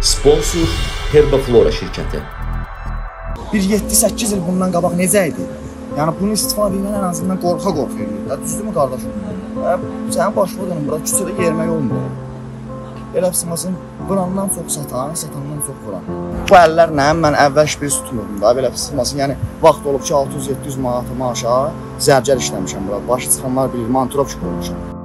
Sponsor Herbaflora şirkəti. Bir 7-8 il bundan qabaq necə idi? Yəni bunu istifadə edən ən azından qorxa-qorxa edir. Ya düzdürmü qardaşım? Ya sənin başına dönüm bura küçədə yermək olmur. Elə bilməsin burandan çox satan, satandan çox vuran. Bu əllərlə mən əvvəl bir tutmurdum da, belə bilməsin. Yəni vaxt olub ki 600-700 manat maaşa zərgər işləmişəm bura. Başı çıxanlar bilir, mantrop çıxmışam.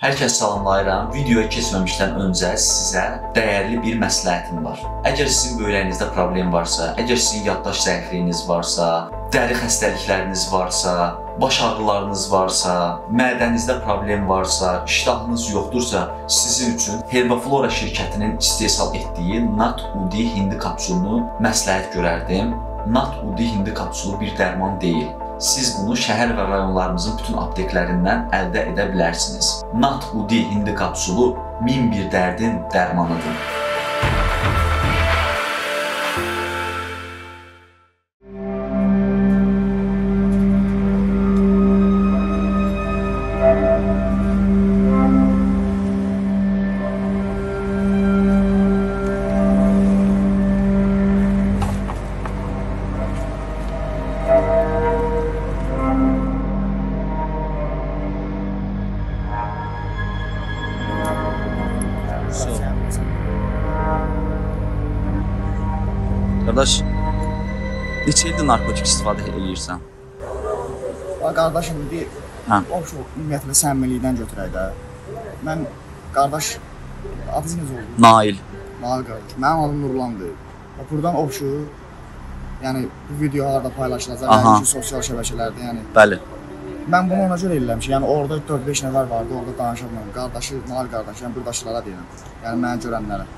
Hər kəs salamlayıram. Videoya keçməmişdən öncə sizə dəyərli bir məsləhətim var. Əgər sizin böyrəyinizdə problem varsa, əgər sizin yaddaş zəifliyiniz varsa, dəri xəstəlikləriniz varsa, baş ağrılarınız varsa, mədənizdə problem varsa, iştahınız yoxdursa, sizin üçün Herbaflora şirkətinin istehsal etdiyi Nat UD hindi kapsulunu məsləhət görərdim. Nat UD hindi kapsulu bir dərman deyil. Siz bunu şəhər və rayonlarımızın bütün apteklərindən əldə edə bilərsiniz. Nat UD hindi kapsulu min bir dərdin dərmanıdır. Narkotik istifadə eləyirsən? Bax qardaşım bir Hə. o ümumiyyətlə səmimilikdən götürək də. Mən qardaş adınız necə oldu? Nail. Nail qardaş. Mənim adım Nurlandır. Bax buradan o şu yəni bu video harda paylaşılacaq, yəni sosial şəbəkələrdə, yəni Bəli. mən bunu ona görə eləyirəm ki, yəni orada 4-5 nəfər vardı, orada danışıblar. Qardaşı, Nail qardaş, yəni burdaşlara deyirəm. Yəni məni görənlərə.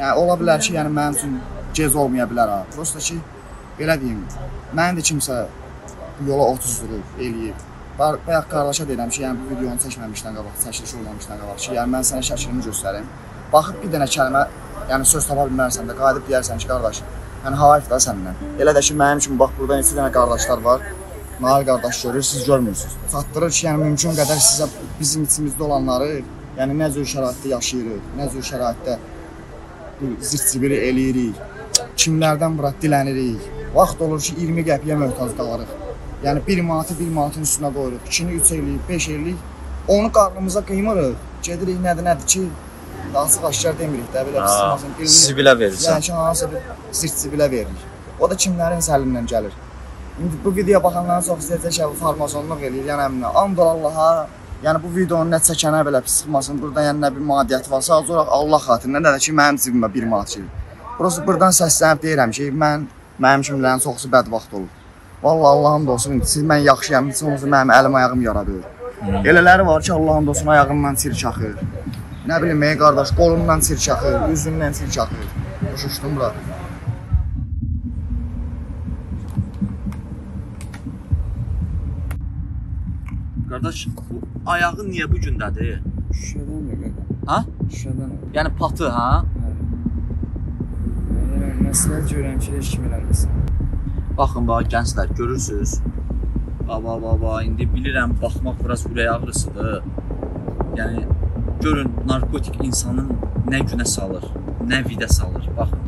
Yəni ola bilər ki, yəni mənim üçün gec olmaya bilər ha. Prosta ki, belə deyim, məni də kimsə yola 30 durub, eləyib. Bayaq qardaşa deyirəm ki, yəni bu videonu çəkməmişdən qabaq, çəkiliş olmamışdan qabaq ki, yəni mən sənə şəklini göstərim. Baxıb bir dənə kəlmə, yəni söz tapa bilmərsən də, qayıdıb deyərsən ki, qardaş, yəni hayf da səndən. Elə də ki, mənim kimi bax burada neçə dənə qardaşlar var. Nail qardaş görür, siz görmürsüz. Çatdırır ki, yəni mümkün qədər sizə bizim içimizdə olanları, yəni nə cür şəraitdə yaşayırıq, nə cür şəraitdə bu zircibili eləyirik. Kimlərdən bura dilənirik. Vaxt olur ki, 20 qəpiyə möhtac qalırıq. Yəni 1 manatı 1 manatın üstünə qoyuruq. 2-ni 3 eləyib, 5 eləyib. Onu qarnımıza qıymırıq. Gedirik nədir nədir ki, açıq aşkar demirik də belə Ha, pis Sibilə verirsən. Yəni ki, hansısa bir zircibilə veririk. O da kimlərin səlindən gəlir. İndi bu videoya baxanların çox istəyəcək ki, bu farmasonluq eləyir, yəni əminə. And Allaha, yəni bu videonun nə çəkənə belə pis çıxmasın. Burada yəni nə bir maddiyyat varsa, az olaraq Allah xatirinə nə də ki, mənim cibimə 1 manat gedir. Burası burdan səslənib deyirəm ki, mən mənim kimlərin çoxusu bədbəxt olub. Vallahi Allahım da olsun, siz mən yaxşıyam, heç olmasa mənim əlim ayağım yaradır. Elələri var ki, Allahım da olsun ayağımdan çir çaxır. Nə bilim, ey qardaş, qolumdan çir çaxır, üzümdən çir çaxır. Düşüşdüm bura. Qardaş, bu ayağın niyə bu gündədir? Şüşədən elə. Ha? Şüşədən. Yəni patı, ha? Məsləhət görürəm ki, heç kim eləməsin. Baxın bax gənclər, görürsüz? Baba baba, indi bilirəm baxmaq biraz ürək ağrısıdır. Yəni görün narkotik insanın nə günə salır, nə vidə salır. Baxın.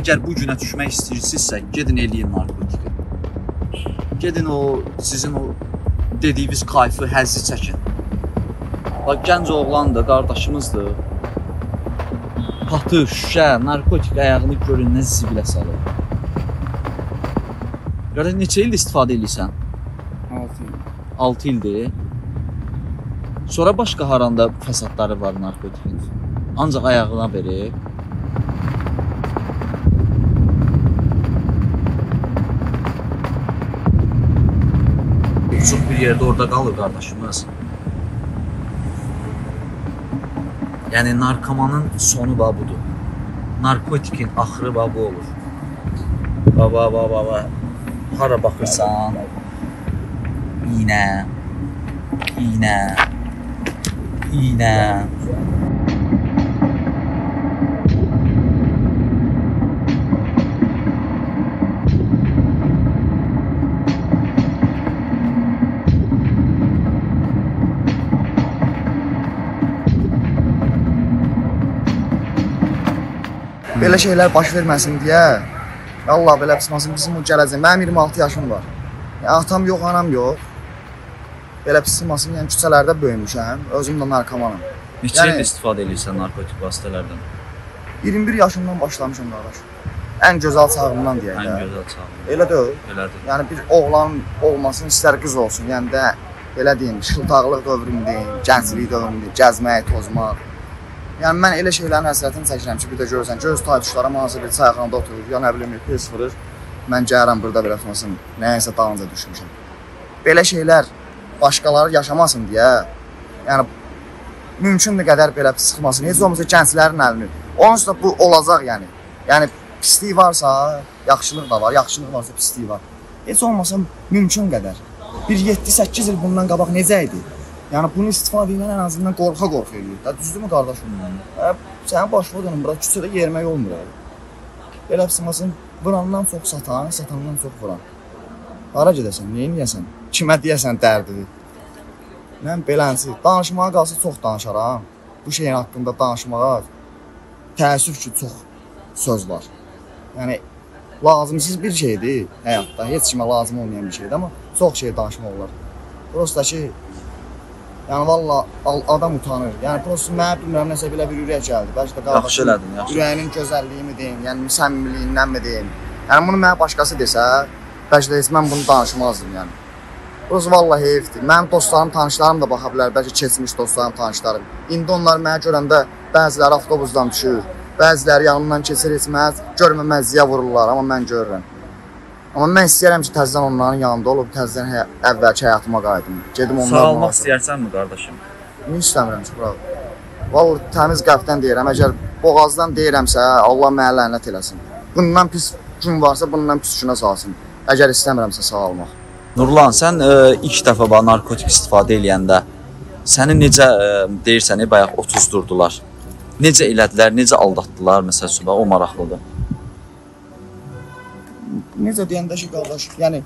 Əgər bu günə düşmək istəyirsinizsə, gedin eləyin narkotiki. Gedin o sizin o dediyiniz kayfı, həzzi çəkin. Bax gənc oğlandır, qardaşımızdır. Patı, şüşə, narkotik ayağını görün nə zibilə salır. Qardaş neçə ildir istifadə edirsən? 6 il. 6 ildir. Sonra başqa haranda fəsadları var narkotikin. Ancaq ayağına verib. Uçuq bir yerdə orada qalır qardaşımız. Yəni narkomanın sonu bax budur. Narkotikin axırı bax bu olur. Baba baba baba. Hara baxırsan? İynə. İynə. İynə. Belə şeylər baş verməsin deyə Allah belə pismasın bizim gələcək. Mənim 26 yaşım var. Yəni, atam yox, anam yox. Belə pismasın, yəni küçələrdə böyümüşəm. Özüm də narkomanam. Neçə Yəni- ildir istifadə edirsən narkotik vasitələrdən? 21 yaşımdan başlamışam qardaş. Ən gözəl çağımdan deyək Ən gözəl çağın. Elə deyil. Belədir. Yəni bir oğlan olmasın, istər qız olsun. Yəni də belə deyim, şıltaqlıq dövründəyim, gənclik dövründəyim, gəzmək, tozmaq. Yəni mən elə şeylərin həsrətini çəkirəm ki, bir də görürsən, göz taytuşlarım hansı bir çayxanada oturur, ya nə bilim, pes vurur. Mən gəlirəm burada belə tutmasın, nəyinsə dalınca düşmüşəm. Belə şeylər başqaları yaşamasın deyə, yəni mümkün qədər belə sıxmasın. Heç olmasa gənclərin əlini. Onsuz da bu olacaq yəni. Yəni pislik varsa, yaxşılıq da var, yaxşılıq varsa pislik var. Heç olmasa mümkün qədər. Bir 7-8 il bundan qabaq necə idi? Yəni bunu istifadə edən ən azından qorxa-qorxa eləyir. Da düzdürmü qardaşım? Hə, sənin başına dönüm bura küçədə yerimək olmur. Belə pismasın, vurandan çox satan, satandan çox vuran. Hara gedəsən, nə edəsən? Kimə deyəsən dərdini? Mən belənsi danışmağa qalsa çox danışaram. Bu şeyin haqqında danışmağa təəssüf ki, çox söz var. Yəni lazımsız bir şeydir həyatda, heç kimə lazım olmayan bir şeydir, amma çox şey danışmaq olar. Prosta ki yəni valla al- adam utanır. Yəni prosta mən bilmirəm nəsə belə bir ürək gəldi. Bəlkə də Yaxşı elədin, yaxşı. Ürəyinin gözəlliyimi deyim, yəni səmimiliyindənmi deyim. Yəni bunu mənə başqası desə, bəlkə də heç mən bunu danışmazdım yəni. Prosta valla heyfdir. Mənim dostlarım, tanışlarım da baxa bilər, bəlkə keçmiş dostlarım, tanışlarım. İndi onlar mənə görəndə bəziləri avtobusdan düşür, bəziləri yanımdan keçir etməz, görməməzliyə vururlar, amma mən görürəm. Amma mən istəyirəm ki, təzədən onların yanında olub, təzədən hə əvvəlki həyatıma qayıdım. Gedim onlarla. Sağalmaq istəyirsənmi qardaşım? Bunu istəmirəm ki, bura. Vallahi təmiz qəlbdən deyirəm. Əgər boğazdan deyirəmsə, Allah mənə lənət eləsin. Bundan pis gün varsa, bundan pis günə salsın. Əgər istəmirəmsə sağalmaq. Nurlan, sən ə, ilk dəfə bax narkotik istifadə eləyəndə səni necə ə, deyirsən, e, bayaq 30 durdular. Necə elədilər, necə aldatdılar məsəl üçün, o maraqlıdır. Necə deyəndə ki, qardaş, yəni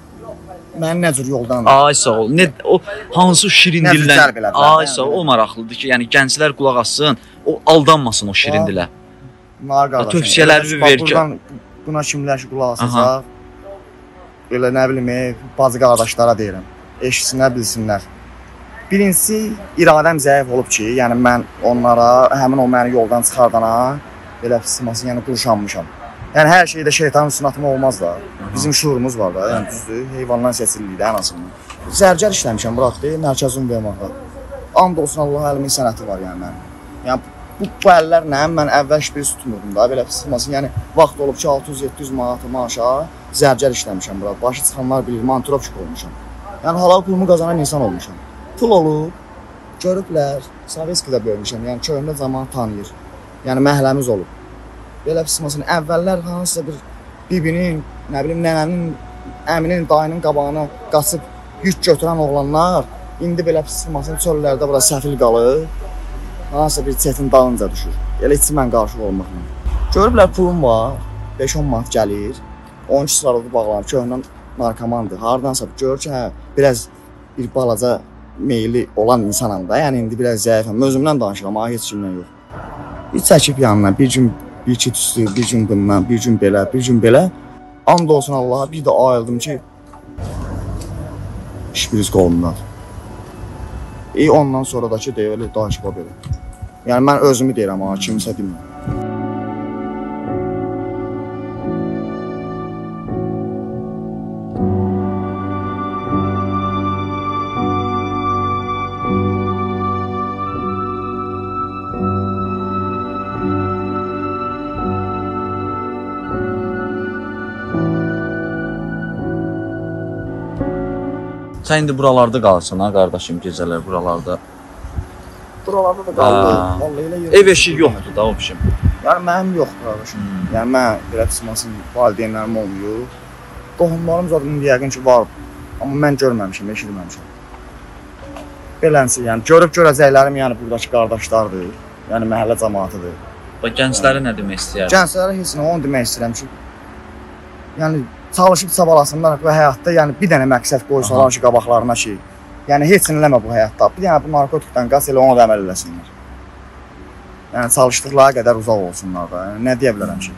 məni nə cür yoldan Ay sağ ol. Nə o hansı şirin Nə dillə? cəlb elədilər, Ay hə, sağ ol. belə. O maraqlıdır ki, yəni gənclər qulaq assın, o aldanmasın o şirin dilə. Nar qardaş. tövsiyələri ver ki- Buradan buna kimlər ki, qulaq asacaq. Belə nə bilim, e, bacı qardaşlara deyirəm. Eşitsinlər, bilsinlər. Birincisi, iradəm zəif olub ki, yəni mən onlara, həmin o məni yoldan çıxardana belə pismasın, yəni qurşanmışam. Yəni hər şeydə şeytanın üstünə atmaq olmaz da. Bizim şuurumuz var da, yəni düzdür, heyvandan seçilirdik də ən azından. Zərgər işləmişəm Muraddə, mərkəzin vermaqda. And olsun Allah əlimin sənəti var yəni mənim. Yəni bu, bu əllərlə mən əvvəl heç bir tutmurdum da, belə pismasın. Yəni vaxt olub ki 600-700 manat maaşa zərgər işləmişəm bura. Başı çıxanlar bilir, manturovçik olmuşam. Yəni halal pulumu qazanan insan olmuşam. Pul olub, görüblər, Sovetskidə böyümüşəm. Yəni köhnə zaman tanıyır. Yəni məhəlləmiz olub. Belə pismasın. Əvvəllər hansısa bir bibinin, nə bilim nənənin, əminin, dayının qabağına qaçıb yük götürən oğlanlar indi belə pismasın çöllərdə bura səfil qalır. Hansısa bir çetin dalınca düşür. Elə içmən qarşı olmaqla. Görüblər pulum var. 5-10 manat gəlir. 12 sıra oldu bağlanıb köhnə narkomandır. Hardansa gör ki, hə, biraz bir balaca meyli olan insanam da. Yəni indi biraz zəifəm. Özümdən danışıram, amma heç kimdən yox. Bir çəkib yanına, bir gün bir iki tüstü, bir gün bundan, bir gün belə, bir gün belə. And olsun Allaha, bir də ayıldım ki, işbiriz qolumdan. İyi ondan sonra da ki, deyirlər, danışma belə. Yəni mən özümü deyirəm, amma kimsə demirəm. Sən indi buralarda qalırsan ha qardaşım gecələr buralarda. Buralarda da qaldı. Ha. Vallahi elə yer- Ev eşik yoxdur da o biçim. Yəni mənim yox qardaşım. Hmm. Yəni mən belə pismasın valideynlərim olmuyor. Qohumlarım zaten yəqin ki var. Amma mən görməmişəm, eşitməmişəm. Beləncə, yəni görüb görəcəklərim yəni burdakı qardaşlardır. Yəni məhəllə cəmaətidir. Bax gənclərə nə demək istəyirsən? Gənclərə heç nə onu demək istəyirəm ki, yəni çalışıb çabalasınlar bu həyatda, yəni bir dənə məqsəd qoysalar ki, qabaqlarına ki, yəni heç nə eləmə bu həyatda. Bir dənə bu narkotikdən qaç elə ona da əməl eləsinlər. Yəni çalışdıqları qədər uzaq olsunlar da. Yəni, nə deyə bilərəm ki?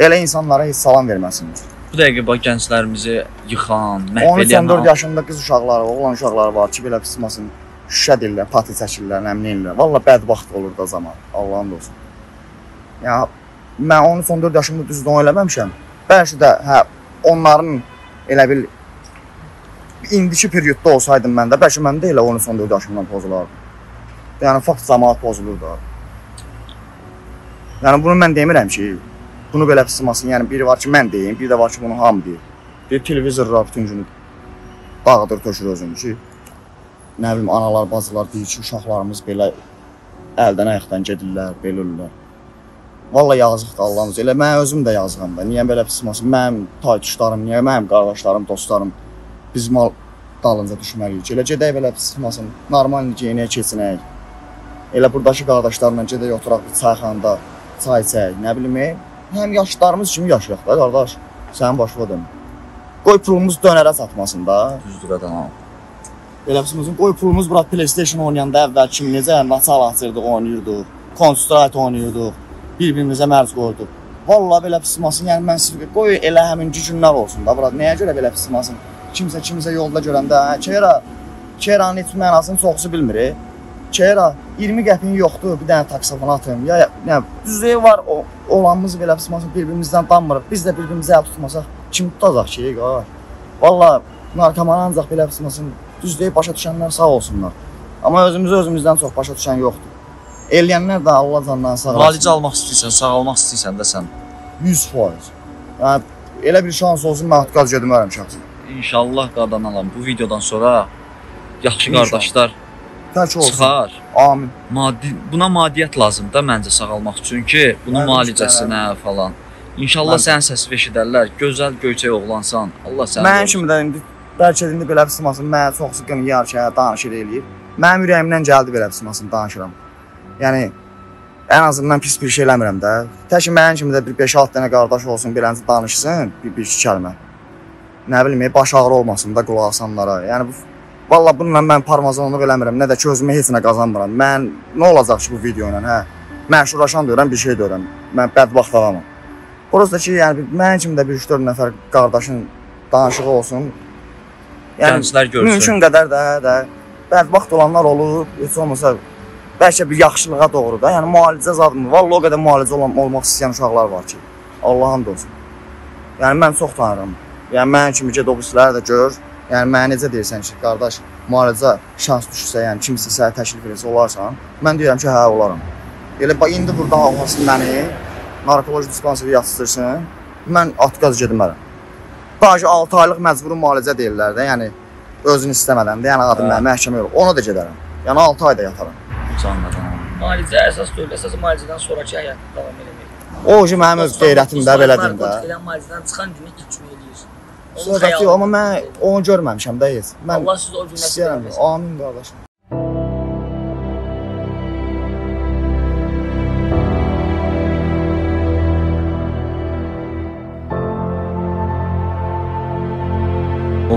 Elə insanlara heç salam verməsinlər. Bu dəqiqə bax gənclərimizi yıxan, məhv 13-14 edən yaşında qız uşaqları, oğlan uşaqları var ki, belə pismasın, şüşə deyirlər, pati çəkirlər, nə bilim eləyirlər. Valla bədbəxt olur da zaman. Allahın olsun. Ya mən 13-14 yaşımda düzdür onu eləməmişəm. Bəlkə də hə onların elə bil indiki periodda olsaydım mən də, bəlkə mən də elə 13-14 yaşımdan pozulardım. Yəni fakt cəmaət pozulur da. Yəni bunu mən demirəm ki, bunu belə pismasın. Yəni biri var ki, mən deyim, bir də var ki, bunu hamı deyir. Bir televizorlar bütün günü dağıdır, tökür özünü ki, nə bilim analar, bacılar deyir ki, uşaqlarımız belə əldən ayaqdan gedirlər, belə ölürlər. Valla yazıqdır Allahımız. Elə mən özüm də yazığam da. Niyə belə pismasın? Mənim taytuşlarım, niyə mənim qardaşlarım, dostlarım biz mal dalınca düşməliyik. Elə gedək belə pismasın. Normal geyinək, keçinək. Elə burdakı qardaşlarla gedək oturaq bir çayxanada, çay içək, nə bilim, e, həm yaşlarımız kimi yaşayaq da qardaş. Sənin başına dön. Qoy pulumuz dönərə çatmasın da. düzdür adam. Belə bizim qoy pulumuz bura PlayStation oynayanda əvvəl kimi necə naçal açırdıq, oynayırdıq. Counter Strike oynayırdıq. Bir-birimizə mərc qoyduq. Valla belə pismasın. Yəni mən sizə qoy elə həminki günlər olsun da bura. Nəyə görə belə pismasın? Kimsə kimsə yolda görəndə, hə, Kera Keranın heç mənasını çoxsu bilmir. e. Kera 20 qəpin yoxdur, bir dənə taksafon atım. Ya, ya düzlüyü var, o, olanımız belə pismasın, bir-birimizdən danmırıq. Biz də bir-birimizə əl tutmasaq kim tutacaq ki, qaç? Valla narkoman ancaq belə pismasın, düzlüyü başa düşənlər sağ olsunlar. Amma özümüzü özümüzdən çox başa düşən yoxdur. Eləyənlər də Allah candan sağ Müalicə almaq istəyirsən, sağalmaq istəyirsən də sən 100%. Yəni elə bir şans olsun mən Atqaz gedmərəm şəxsən. İnşallah qazanalam. Bu videodan sonra yaxşı İnşallah. qardaşlar Tək olsun. çıxar. Amin. Maddi buna maddiyyat lazımdır məncə sağalmaq üçün ki, bunun müalicəsinə falan. İnşallah Məncə. sənin səsini eşidərlər. Gözəl göyçək oğlansan. Allah səni Mənim kimi də indi bəlkə indi belə pismasın, mən çox sıxın yar hə, danışır eləyir. Mənim ürəyimdən gəldi belə pismasın, danışıram. Yəni ən azından pis bir şey eləmirəm də. Tək mənim kimi də bir 5-6 dənə qardaş olsun, beləcə danışsın, bir bir iki kəlmə. Nə bilim, e, baş ağrı olmasın da qulaq asanlara. Yəni bu Valla bununla mən parmazonluq eləmirəm, nə də ki özümə heç nə qazanmıram. Mən nə olacaq ki bu video ilə, hə? Məşhurlaşan deyirəm, bir şey deyirəm. Mən bədbəxt adamam. Burası da ki, yəni mənim kimi də bir 3-4 nəfər qardaşın danışığı olsun. Yəni Gənclər görsün. mümkün qədər də də bədbəxt olanlar olur, heç olmasa bəlkə bir yaxşılığa doğru da. Yəni müalicə zadımı. Valla o qədər müalicə olan olmaq istəyən uşaqlar var ki. Allahın olsun. Yəni mən çox tanıyıram. Yəni mənim kimi birisləri də gör. Yəni mənə necə deyirsən ki, qardaş, müalicə şans düşsə, yəni kimsə sənə təklif etsə olarsan, mən deyirəm ki, hə, olaram. Elə bax indi burdan almasın məni, narkoloji dispanseri yatırsın. Mən Atqaz gedmərəm. Sadəcə 6 aylıq məcburi müalicə deyirlər də, yəni özünü istəmədən də, yəni adım mənim məhkəmə yox. Ona da gedərəm. Yəni 6 ayda yataram. Canladan. Müalicə əsas deyil, əsas müalicədən sonrakı həyat davam eləmək. O ki mənim öz qeyrətim də belə deyim də. Narkotik elə müalicədən çıxan günü ilk gün eləyir. Söhbəti amma mən onu görməmişəm də heç. Mən Allah sizi o gün nəsib etməsin. Amin qardaşım.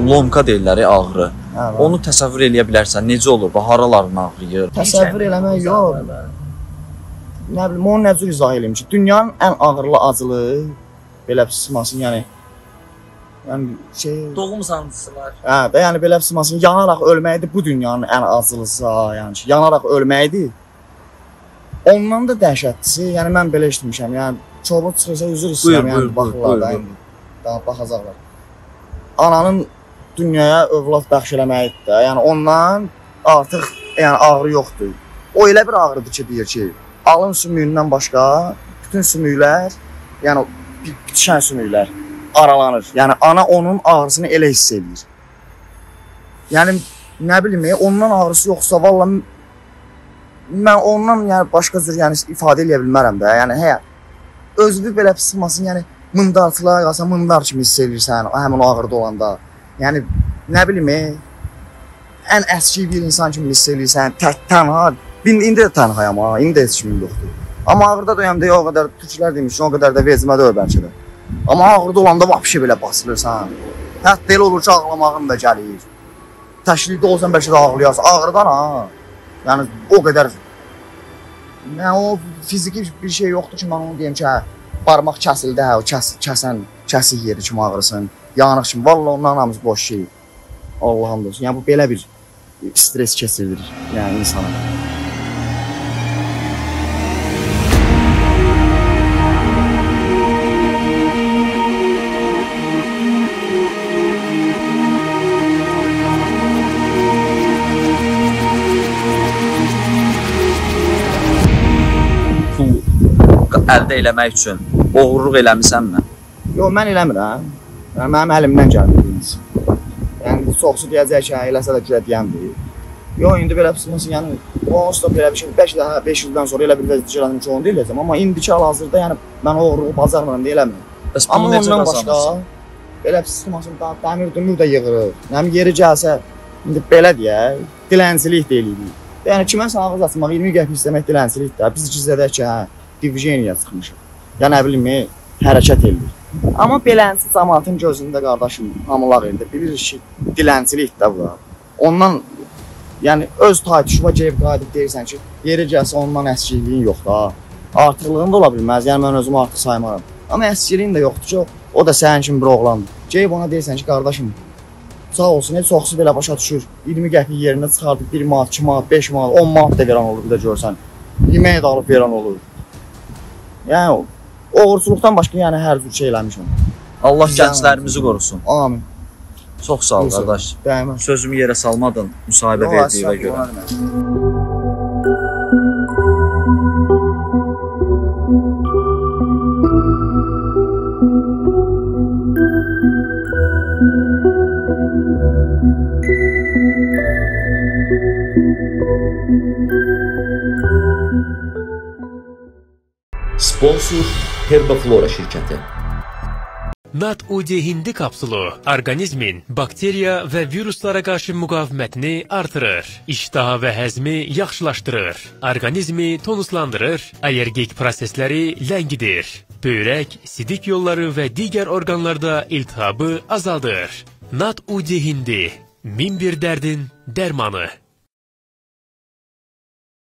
Lomka deyirlər ağrı. Hə, Onu təsəvvür eləyə bilərsən. Necə olur? Bax haraların ağrıyır. təsəvvür eləmək yox. Nə bilim, onu nə cür izah eləyim ki, dünyanın ən ağırlı acılı belə pismasın, yəni yəni şey Doğum sancısı var. Hə, də yəni belə pismasın, yanaraq ölməkdir bu dünyanın ən acılısı, yəni ki, yanaraq ölməkdir. Ondan da dəhşətlisi, yəni mən belə eşitmişəm, yəni çobuk çıxırsa Buyur, istəyirəm, yəni baxırlar da indi. Daha baxacaqlar. Ananın dünyaya övlad bəxş eləməyidir də. Yəni ondan artıq yəni ağrı yoxdur. O elə bir ağrıdır ki, deyir ki, alın sümüyündən başqa bütün sümüklər, yəni bitişən sümüklər aralanır. Yəni ana onun ağrısını elə hiss edir. Yəni nə bilim, ondan ağrısı yoxsa valla mən ondan yəni başqa cür yəni ifadə eləyə bilmərəm də. Yəni hə özünü belə pismasın, yəni mındartılar qalsa mındar kimi hiss edirsən həmin o ağrıda olanda. Yəni nə bilim, e, ən əski bir insan kimi hiss edirsən, tək tənha. İndi də tənhayam ha, indi də heç kimim yoxdur. Amma ağrıda döyəndə o qədər türklər demiş, o qədər də vecimə deyil bəlkə də. Amma ağrıda olanda vəhşi belə basılırsan. Hətta elə olur ki, ağlamağın da gəlir. Təşlikdə olsan bəlkə də ağlayarsan. Ağrıdan ha. Yəni o qədər Yəni o fiziki bir şey yoxdur ki, mən onu deyim ki, hə, barmaq kəsildi, hə, o kəs, kəsən, kəsik yeri kimi ağrısın, yanıq kimi. Vallahi onların hamısı boş şey. Allahım olsun. Yəni bu belə bir stres keçirdir yəni insana. Pul əldə eləmək üçün oğurluq eləmisənmi? Yox, mən eləmirəm. Yəni mənim əlimdən gəlmir birincisi. Yəni çoxsu deyəcək ki, hə, eləsə də gülə deyəndir. Yox, indi belə psixoloji, yəni da belə bir şey, bəlkə də hə, 5 ildən sonra elə bir vəziyyət gələcəm ki, onu deyəcəm, amma indiki hal-hazırda yəni mən o oğurluğu bacarmıram deyə eləmirəm. Bəs Amma ondan başqa belə psixoloji da dəmir dümür də yığırıq. Nəm yeri gəlsə indi belə deyək, dilənçilik də eləyirik. Yəni kiməsə ağız açmaq 20 qəpik istəmək dilənçilik də. Biz gizlədək ki, hə, divijeniyaya çıxmışıq. Ya nə bilim, hərəkət edirik. Amma belənçi cəmaatın gözündə qardaşım hamılar eldə bilir ki, dilənçilik də bu. da. Ondan yəni öz taytuşuma gəlib qayıdıb deyirsən ki, yeri gəlsə ondan əskiliyin yox da. Artıqlığın da ola bilməz. Yəni mən özümü artıq saymaram. Amma əskiliyin də yoxdur ki, o, da sənin kimi bir oğlandır. Gəlib ona deyirsən ki, qardaşım sağ olsun, heç çoxsu belə başa düşür. 20 qəpik yerinə çıxardıb 1 manat, 2 manat, 5 manat, 10 manat da verən olur bir də görsən. Yemək də alıb verən olur. Yəni oğurçuluqdan başqa yəni hər cür şey eləmişəm. Allah gənclərimizi qorusun. Amin. Çox sağ ol qardaş. Dəyməz. Sözümü yerə salmadın müsahibə verdiyinə görə. Sponsor Herbaflora şirkəti. Nat UD hindi kapsulu orqanizmin bakteriya və viruslara qarşı müqavimətini artırır, iştahı və həzmi yaxşılaşdırır, orqanizmi tonuslandırır, allergik prosesləri ləngidir, böyrək, sidik yolları və digər orqanlarda iltihabı azaldır. Nat UD hindi min bir dərdin dərmanı.